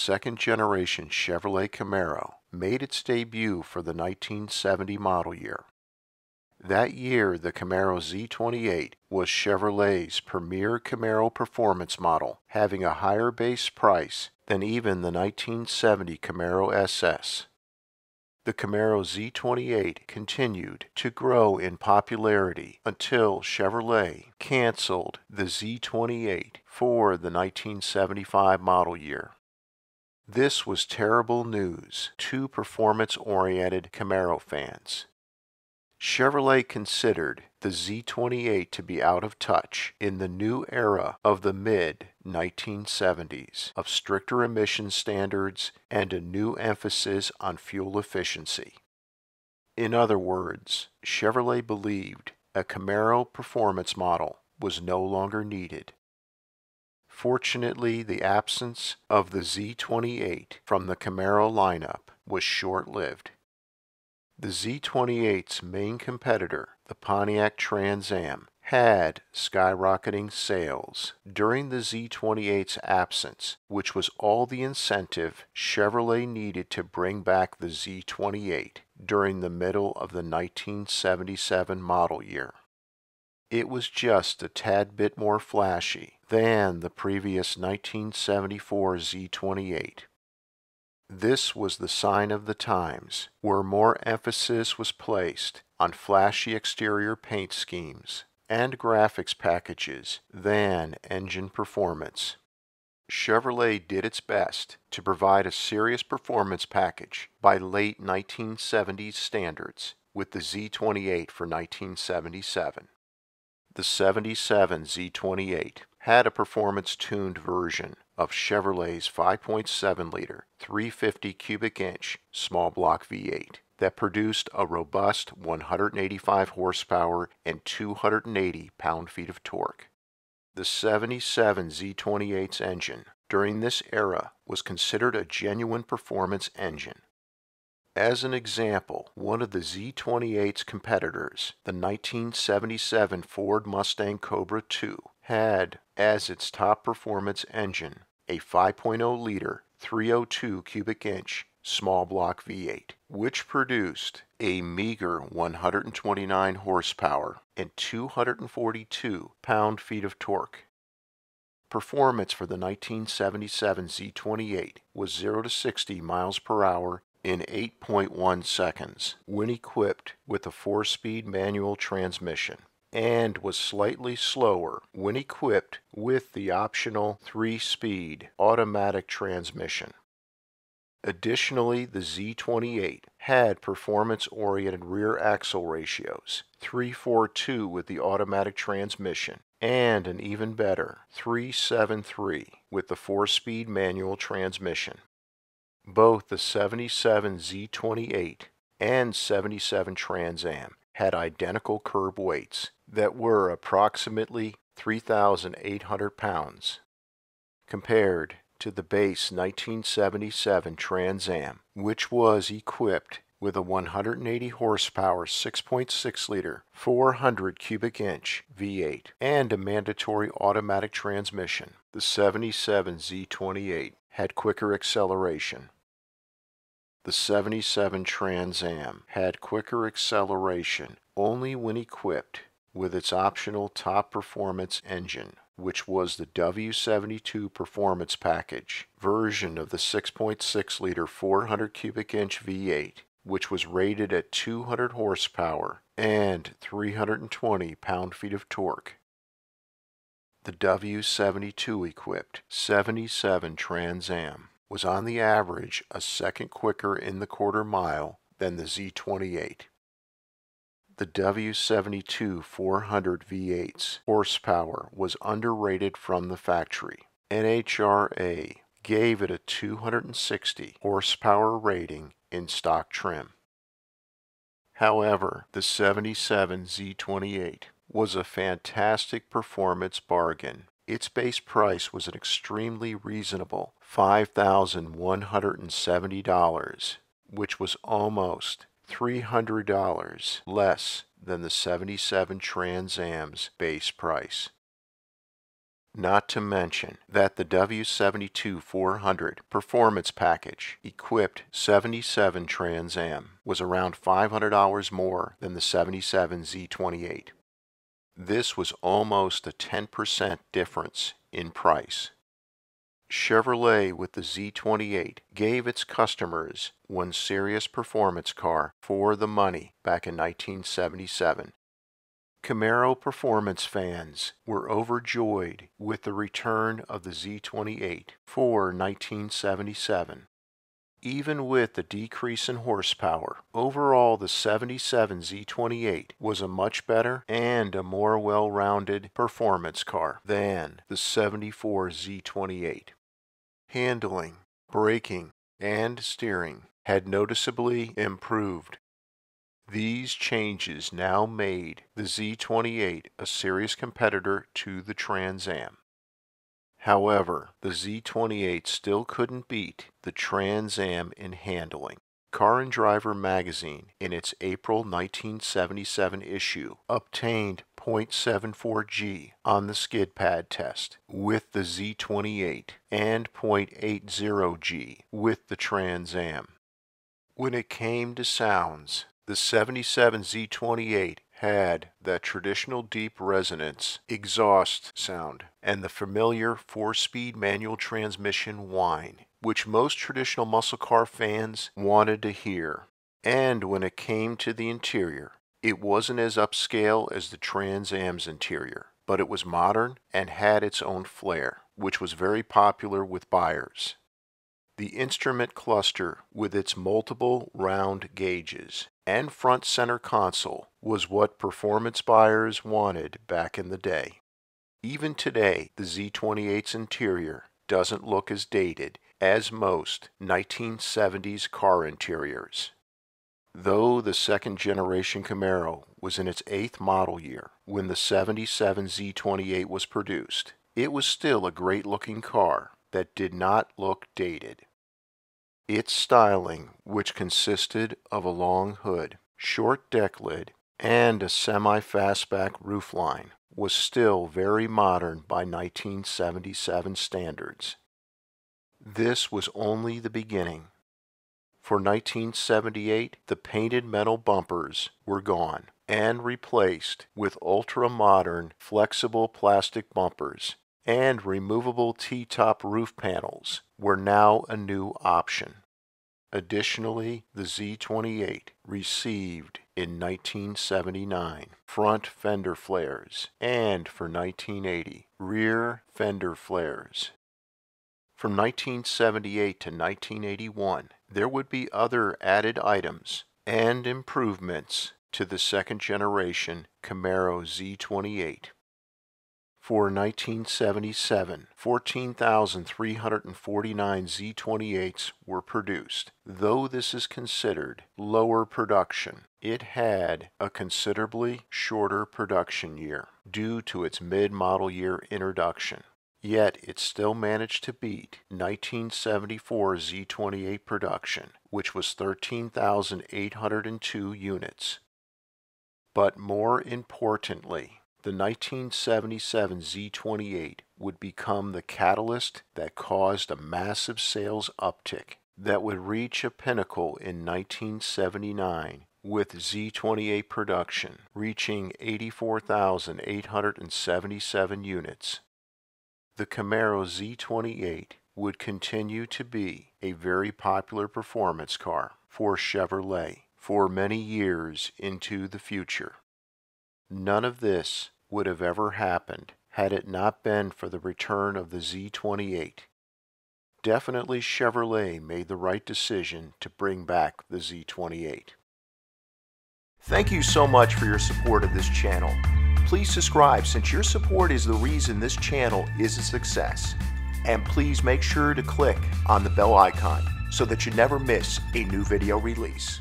second generation Chevrolet Camaro made its debut for the 1970 model year. That year, the Camaro Z28 was Chevrolet's premier Camaro performance model, having a higher base price than even the 1970 Camaro SS. The Camaro Z28 continued to grow in popularity until Chevrolet canceled the Z28 for the 1975 model year. This was terrible news to performance-oriented Camaro fans. Chevrolet considered the Z28 to be out of touch in the new era of the mid 1970s of stricter emission standards and a new emphasis on fuel efficiency. In other words, Chevrolet believed a Camaro performance model was no longer needed. Fortunately, the absence of the Z28 from the Camaro lineup was short-lived. The Z28's main competitor, the Pontiac Trans Am, had skyrocketing sales during the Z28's absence, which was all the incentive Chevrolet needed to bring back the Z28 during the middle of the 1977 model year. It was just a tad bit more flashy than the previous 1974 Z28. This was the sign of the times, where more emphasis was placed on flashy exterior paint schemes and graphics packages than engine performance. Chevrolet did its best to provide a serious performance package by late 1970s standards with the Z28 for 1977. The 77 Z28 had a performance-tuned version of Chevrolet's 5.7-liter 350 cubic inch small block V8 that produced a robust 185 horsepower and 280 pound-feet of torque. The 77 Z28's engine during this era was considered a genuine performance engine. As an example, one of the Z28's competitors, the 1977 Ford Mustang Cobra II, had as its top performance engine a 5.0 liter 302 cubic inch small block V8, which produced a meager 129 horsepower and 242 pound-feet of torque. Performance for the 1977 Z28 was 0 to 60 miles per hour in 8.1 seconds when equipped with a 4-speed manual transmission and was slightly slower when equipped with the optional 3-speed automatic transmission. Additionally, the Z28 had performance-oriented rear axle ratios, 342 with the automatic transmission, and an even better 373 with the 4-speed manual transmission. Both the 77 Z28 and 77 Trans Am had identical curb weights that were approximately 3,800 pounds, compared to the base 1977 Trans Am, which was equipped with a 180 horsepower 6.6 liter 400 cubic inch V8 and a mandatory automatic transmission. The 77 Z28 had quicker acceleration. The 77 Trans Am had quicker acceleration only when equipped with its optional top performance engine, which was the W72 Performance Package version of the 6.6 liter 400 cubic inch V8, which was rated at 200 horsepower and 320 pound-feet of torque. The W72 equipped 77 Trans Am was on the average a second quicker in the quarter mile than the Z28. The W72 400 V8's horsepower was underrated from the factory. NHRA gave it a 260 horsepower rating in stock trim. However, the 77 Z28 was a fantastic performance bargain. Its base price was an extremely reasonable $5,170, which was almost $300 less than the 77 Trans Am's base price. Not to mention that the W72-400 performance package equipped 77 Trans Am was around $500 more than the 77 Z28. This was almost a 10% difference in price. Chevrolet with the Z28 gave its customers one serious performance car for the money back in 1977. Camaro performance fans were overjoyed with the return of the Z28 for 1977. Even with the decrease in horsepower, overall the 77 Z28 was a much better and a more well-rounded performance car than the 74 Z28. Handling, braking, and steering had noticeably improved. These changes now made the Z28 a serious competitor to the Trans Am. However, the Z28 still couldn't beat the Trans Am in handling. Car and Driver magazine, in its April 1977 issue, obtained 0.74G on the skid pad test with the Z28 and 0.80G with the Trans Am. When it came to sounds, the 77 Z28 had that traditional deep resonance exhaust sound and the familiar four-speed manual transmission whine, which most traditional muscle car fans wanted to hear. And when it came to the interior, it wasn't as upscale as the Trans Am's interior, but it was modern and had its own flair, which was very popular with buyers. The instrument cluster with its multiple round gauges and front center console was what performance buyers wanted back in the day. Even today, the Z28's interior doesn't look as dated as most 1970s car interiors. Though the second generation Camaro was in its eighth model year when the 77 Z28 was produced, it was still a great looking car that did not look dated. Its styling, which consisted of a long hood, short deck lid, and a semi-fastback roofline, was still very modern by 1977 standards. This was only the beginning. For 1978, the painted metal bumpers were gone and replaced with ultra-modern flexible plastic bumpers and removable T-top roof panels were now a new option. Additionally, the Z28 received in 1979 front fender flares and for 1980 rear fender flares. From 1978 to 1981, there would be other added items and improvements to the second generation Camaro Z28. For 1977, 14,349 Z28s were produced. Though this is considered lower production, it had a considerably shorter production year due to its mid-model year introduction. Yet it still managed to beat 1974 Z28 production, which was 13,802 units. But more importantly, the 1977 Z28 would become the catalyst that caused a massive sales uptick that would reach a pinnacle in 1979 with Z28 production reaching 84,877 units. The Camaro Z28 would continue to be a very popular performance car for Chevrolet for many years into the future. None of this would have ever happened had it not been for the return of the Z28. Definitely Chevrolet made the right decision to bring back the Z28. Thank you so much for your support of this channel. Please subscribe since your support is the reason this channel is a success. And please make sure to click on the bell icon so that you never miss a new video release.